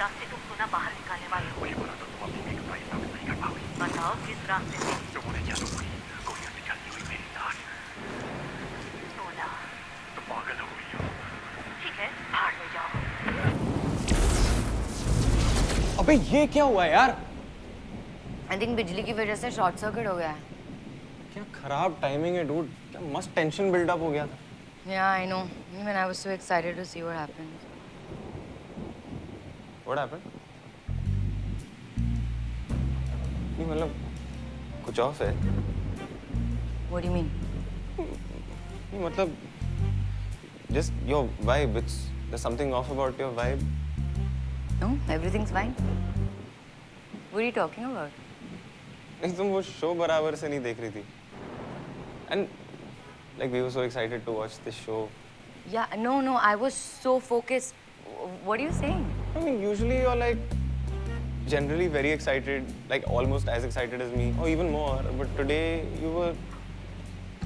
रास्ते ना बाहर निकालने वाले हो। वही बोला तो तुम अपनी मेकअप का हिसाब नहीं कर पाओगी। बताओ किस रास्ते से? जो मुझे क्या से चलती हुई मेरी सोना। तो पागल हो गई हो। ठीक है भाड़ में जाओ। अबे ये क्या हुआ यार? आई थिंक बिजली की वजह से शॉर्ट सर्किट हो गया है। क्या खराब टाइमिंग है डूड क्या मस्त टेंशन बिल्डअप हो गया था। Yeah, I know. Even I was so excited to see what happens. What happened नहीं मतलब कुछ ऑफ़ है What do you mean? नहीं मतलब just your vibe it's there's something off about your vibe No, everything's fine. What are you talking about? नहीं तुम वो show बराबर से नहीं देख रही थी and like we were so excited to watch this show Yeah, no, no, I was so focused. What are you saying? I mean, usually you're like generally very excited, like almost as excited as me, or even more. But today you were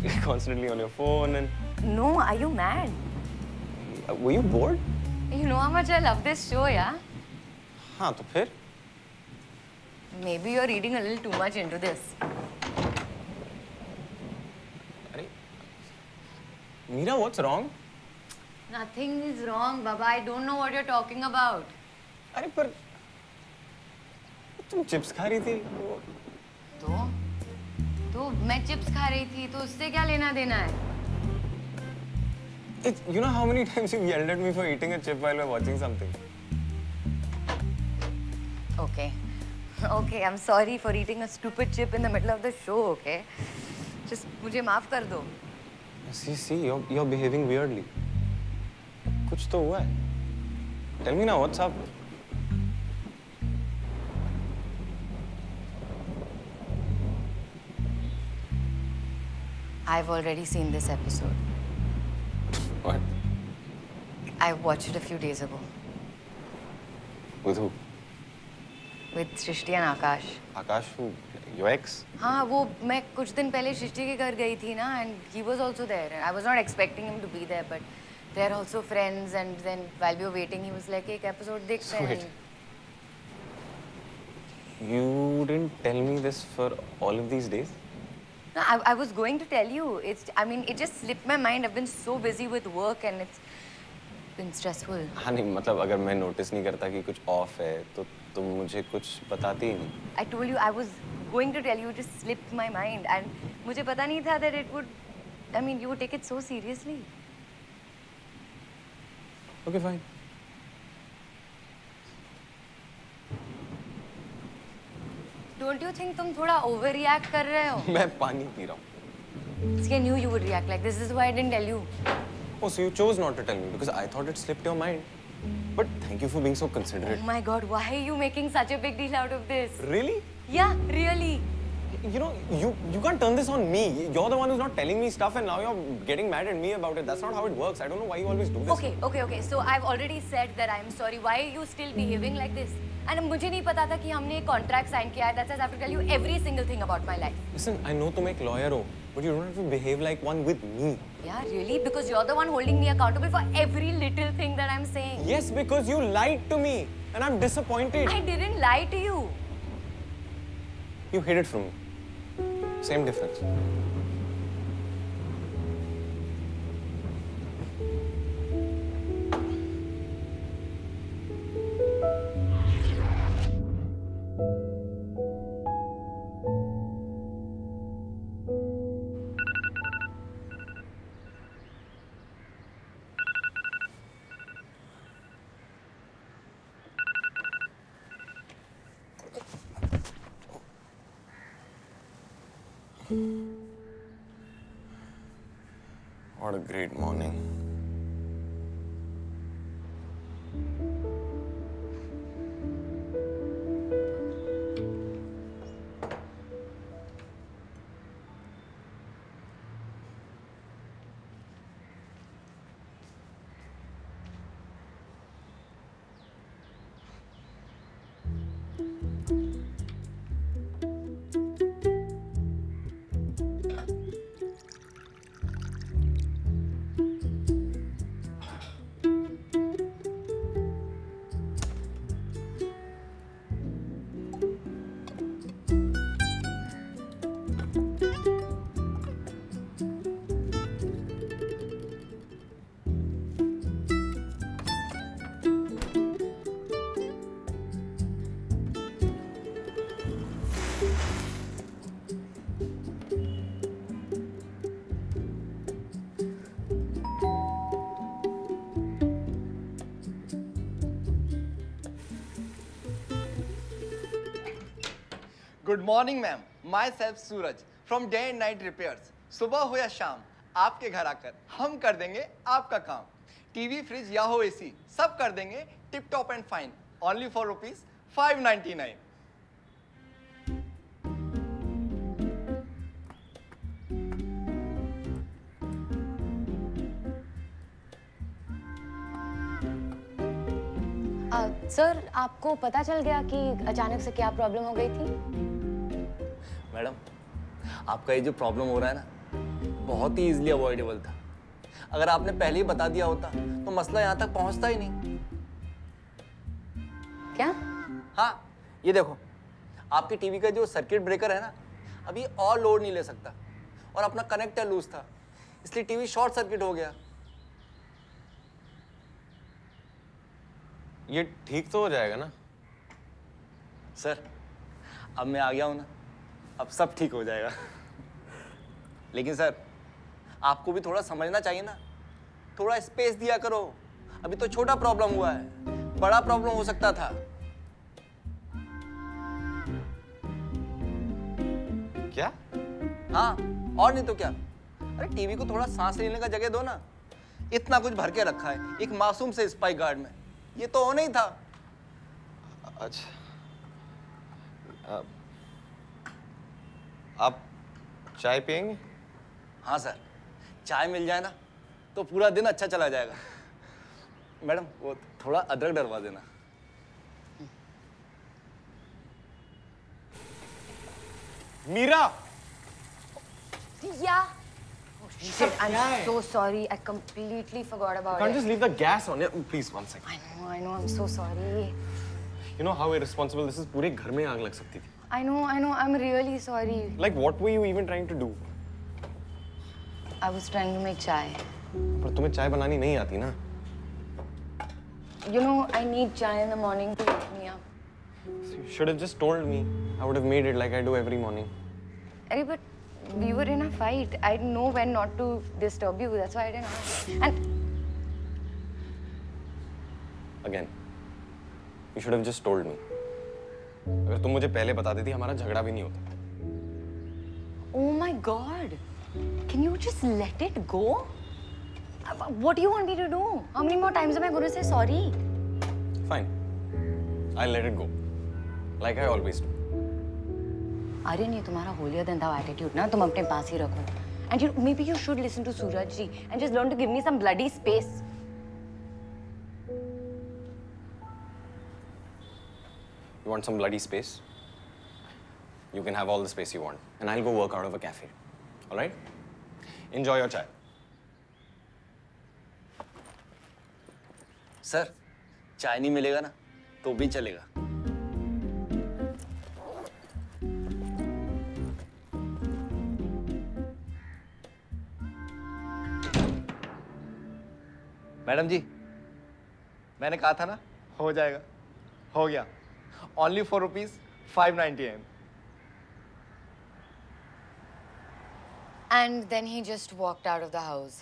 constantly on your phone and... No, are you mad? Were you bored? You know how much I love this show, yeah? Huh, so then? Maybe you're reading a little too much into this. Meera, what's wrong? Nothing is wrong, Baba. I don't know what you're talking about. अरे पर तुम chips खा रही थी वो- तो तो मैं चिप्स खा रही थी तो उससे क्या लेना देना है It, you know how many times you've yelled at me for eating a chip while we're watching something? Okay. Okay, I'm sorry for eating a stupid chip in the middle of the show, okay? Just मुझे माफ़ कर दो. See, see, you're, you're behaving weirdly. कुछ तो हुआ है. Tell me now, what's up? I've already seen this episode. What? I watched it a few days ago With who? with Shrishti and Akash. Akash, who? Your ex? हाँ वो मैं कुछ दिन पहले सृष्टि के घर गई थी ना and he was also there and I was not expecting him to be there but they're also friends and then while we were waiting he was like एक episode देखते हैं Sweet. You didn't tell me this for all of these days? No, I, I was going to tell you. It's, I mean, it just slipped my mind. I've been so busy with work and it's been stressful. हाँ नहीं मतलब अगर मैं notice नहीं करता कि कुछ of है तो तुम मुझे कुछ बताती ही नहीं I told you I was going to tell you, it just slipped my mind. And मुझे पता नहीं था that it would, I mean, you would take it so seriously. Okay fine Don't you think तुम थोड़ा overreact कर रहे हो? मैं पानी पी रहा हूँ See, I knew you would react like this. This is why I didn't tell you. Oh, so you chose not to tell me because I thought it slipped your mind. But thank you for being so Oh considerate. my God, why are you making such a big deal out of this? Really? Yeah, really. You know, you you can't turn this on me. You're the one who's not telling me stuff, and now you're getting mad at me about it. That's not how it works. I don't know why you always do this. Okay, okay, okay. So I've already said that I'm sorry. Why are you still behaving like this? And मुझे नहीं पता था कि हमने एक contract sign किया है. That's why I have to tell you every single thing about my life. Listen, I know तुम एक lawyer हो, but you don't have to behave like one with me. Yeah, really? Because you're the one holding me accountable for every little thing that I'm saying. Yes, because you lied to me, and I'm disappointed. I didn't lie to you. You hid it from me. Same difference. What a great morning. Good morning ma'am myself Suraj from day and night repairs सुबह हो या शाम, आपके घर आकर हम कर देंगे आपका काम। टीवी, फ्रिज या हो एसी, सब कर देंगे tip top and fine. Only for rupees five ninety nine sir, आपको पता चल गया कि अचानक से क्या प्रॉब्लम हो गई थी? मैडम आपका ये जो प्रॉब्लम हो रहा है ना बहुत ही इजीली अवॉइडेबल था। अगर आपने पहले ही बता दिया होता तो मसला यहाँ तक पहुँचता ही नहीं। क्या? हाँ ये देखो आपकी टीवी का जो सर्किट ब्रेकर है ना अभी और लोड नहीं ले सकता और अपना कनेक्टर लूज था इसलिए टीवी शॉर्ट सर्किट हो गया। ये ठीक तो हो जाएगा ना? सर अब मैं आ गया हूँ ना। अब सब ठीक हो जाएगा। लेकिन सर आपको भी थोड़ा समझना चाहिए ना। थोड़ा स्पेस दिया करो। अभी तो छोटा प्रॉब्लम हुआ है। बड़ा प्रॉब्लम हो सकता था। क्या? हाँ और नहीं तो क्या? अरे टीवी को थोड़ा सांस लेने का जगह दो ना। इतना कुछ भर के रखा है एक मासूम से स्पाइक गार्ड में। ये तो होना ही था। अच्छा। अ, आप चाय पियेंगे हाँ सर चाय मिल जाए ना तो पूरा दिन अच्छा चला जाएगा मैडम वो थोड़ा अदरक डलवा देना Meera. Oh, shit, I'm so sorry. I completely forgot about it. can't just leave the gas on. Yeah, please one second. I know, I know. I'm so sorry. You know how irresponsible this is. पूरे घर में आग लग सकती थी. I know, I know. I'm really sorry. Like what were you even trying to do? I was trying to make chai. पर तुम्हें चाय बनानी नहीं आती ना? You know, I need chai in the morning to wake me up. You should have just told me. I would have made it like I do every morning. Hey, but we were in a fight. I didn't know when not to disturb you. That's why I didn't ask. And Again, you should have just told me. अगर तुम मुझे पहले बता देती हमारा झगड़ा भी नहीं होता. oh my god, can you just let it go? Uh, What do you want me to do? How many more times am I going to say sorry? Fine. I'll let it go. Like I always do. अरे नहीं तुम्हारा holier then था attitude ना तुम अपने पास ही रखो and you may be you should listen to Suraj ji and just learn to give me some bloody space You want some bloody space? You can have all the space you want. And I'll go work out of a cafe. All right? Enjoy your chai. Sir चाय नहीं मिलेगा ना तो भी चलेगा madam जी मैंने कहा था ना हो जाएगा हो गया rupees five ninety am and then he just walked out of the house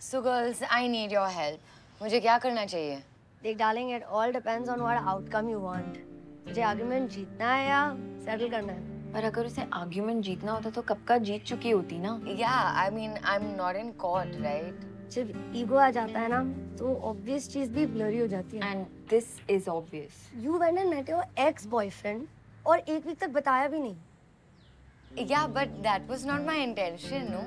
so girls I need your help मुझे क्या करना चाहिए? देख darling it all depends on what outcome you want मुझे आर्गुमेंट जीतना है या सेटल करना है? पर अगर उसे आर्ग्यूमेंट जीतना होता तो कब का जीत चुकी होती ना? या I mean I am not in court right जब ईगो आ जाता है ना तो ऑब्वियस चीज़ भी ब्लरी हो जाती है and this is obvious you went and met your ex boyfriend और एक वीक तक बताया भी नहीं Yeah, but that was not my intention, no?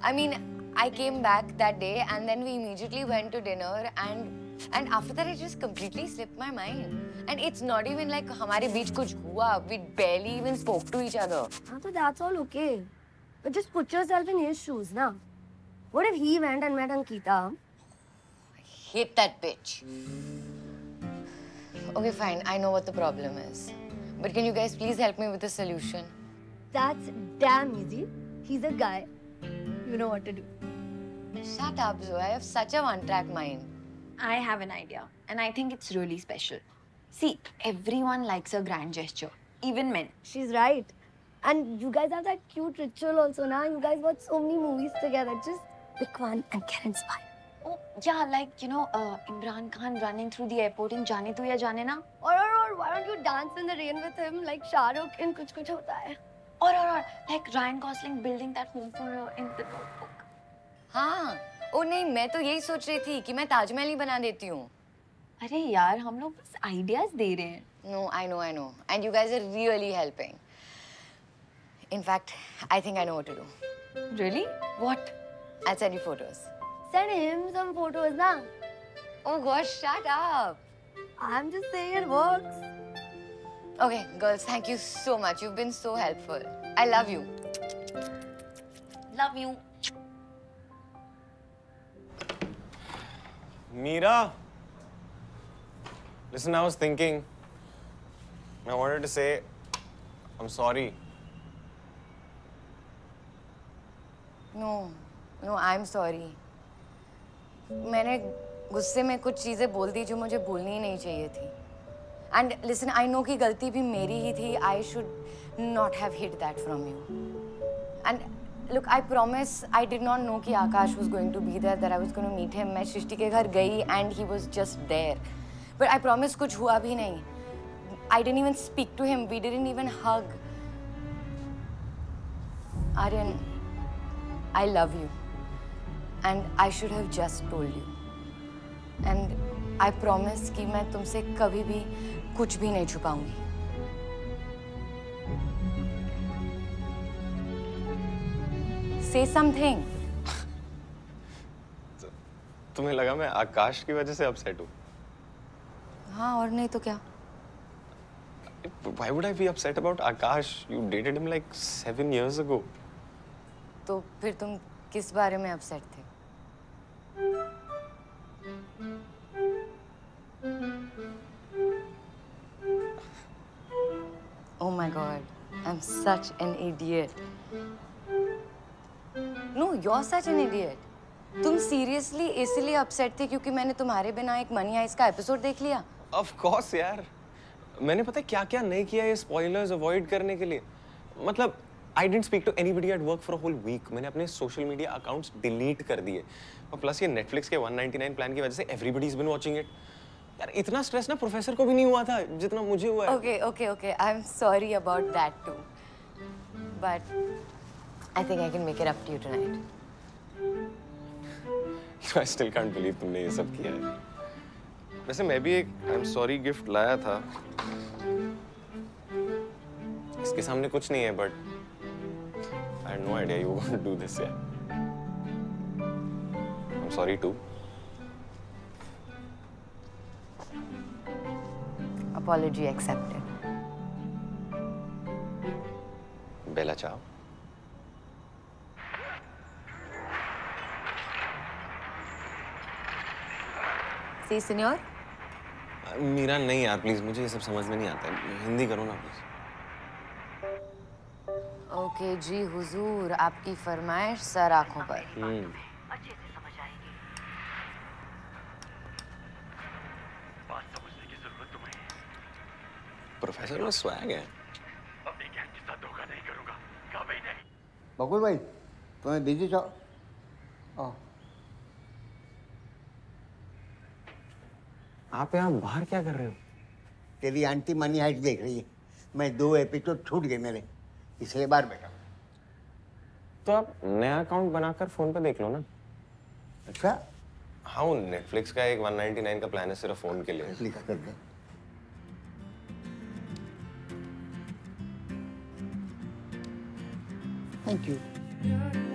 I mean, I came back that day and then we immediately went to dinner and and after that it just completely slipped my mind. And it's not even like हमारे बीच कुछ हुआ. We barely even spoke to each other. हाँ तो that's all okay. But just put yourself in his shoes, ना. What if he went and met Ankita? Hate that bitch. Okay, fine. I know what the problem is. But can you guys please help me with the solution? That's damn easy. He's a guy. You know what to do. Shut up, Zoe. I have such a one-track mind. I have an idea and I think it's really special. See, everyone likes a grand gesture, even men. She's right. And you guys have that cute ritual also, na? You guys watch so many movies together. Just one and get inspired. Oh, yeah, like, you know, uh, Imran Khan running through the airport in Jaane Tu Ya Jaane Na. Or, or, or why don't you dance in the rain with him like Shah Rukh in Kuch Kuch Hota Hai? Or, or, or, like Ryan Gosling building that home for her in the notebook. हाँ ओ नहीं मैं तो यही सोच रही थी कि मैं ताजमहल ही बना देती हूँ अरे यार हम लोग बस आइडियाज़ दे रहे हैं No, I know, I know. And you guys are really helping. In fact, I think I know what to do. Really? What? I'll send you photos. Send him some photos, na? Oh gosh, shut up. I'm just saying it works. Okay, girls, thank you so much. You've been so helpful. I love you. Love you. Meera. Listen, I was thinking. I wanted to say, I'm sorry. No, no, am sorry मैंने गुस्से में कुछ चीज़ें बोल दी जो मुझे बोलनी ही नहीं चाहिए थी। एंड लिसन आई नो कि गलती भी मेरी ही थी। I should not have hid that from you and look I promise I did not know कि Akash was going to be there that I was going to meet him मैं सृष्टि के घर गई and he was just there but I promise कुछ हुआ भी नहीं। I didn't even speak to him we didn't even hug Aryan I love you. And I should have just told you and I promise कि मैं तुमसे कभी भी कुछ भी नहीं छुपाऊँगी से समथिंग तुम्हें लगा मैं आकाश की वजह से अपसेट हूँ हाँ और नहीं तो क्या Why would I be upset about Akash? You dated him like seven years ago. तो फिर तुम किस बारे में upset थे? Oh my god, I'm such an idiot. No, you're such an idiot. तुम सीरियसली इसलिए अपसेट थे क्योंकि मैंने तुम्हारे बिना एक मनी आइस का एपिसोड देख लिया? Of course यार. मैंने पता क्या क्या नहीं किया ये स्पॉयलर्स अवॉइड करने के लिए? मतलब I didn't speak to anybody at work for whole week मैंने अपने सोशल मीडिया अकाउंट्स डिलीट कर दिए। और प्लस ये नेटफ्लिक्स के 199 प्लान की वजह से everybody is been watching it यार इतना स्ट्रेस ना प्रोफेसर को भी नहीं हुआ था जितना मुझे हुआ है Okay, okay, okay. I'm sorry about that too. But I think I can make it up to you tonight. I still can't believe तुमने ये सब किया है वैसे मैं भी एक आई एम सॉरी गिफ्ट लाया था इसके सामने कुछ नहीं है but I had no idea you want to do this यार I am sorry to Apology accepted. Bella ciao See, senor? Meera नहीं यार प्लीज़ मुझे ये सब समझ में नहीं आता है। हिंदी करो ना प्लीज़ Okay, जी हुजूर आपकी फरमाइश सर आँखों पर हम्म अच्छे से समझ आएगी बात समझने की ज़रूरत तुम्हें है। प्रोफेसर में स्वैग है। अभी क्या कितना धोखा नहीं करूँगा? कभी नहीं। बकुल भाई तुम्हें बिज़ी छो आप यहाँ बाहर क्या कर रहे हो? तेरी आंटी मनी हाइट देख रही है। मैं दो एपिसोड छूट गए मेरे। इसलिए बाहर बैठा तो आप नया अकाउंट बनाकर फ़ोन पे देख लो ना। अच्छा? हाँ नेटफ्लिक्स का एक 199 का प्लान है सिर्फ़ फ़ोन के लिए। लिखा कर दे। Thank you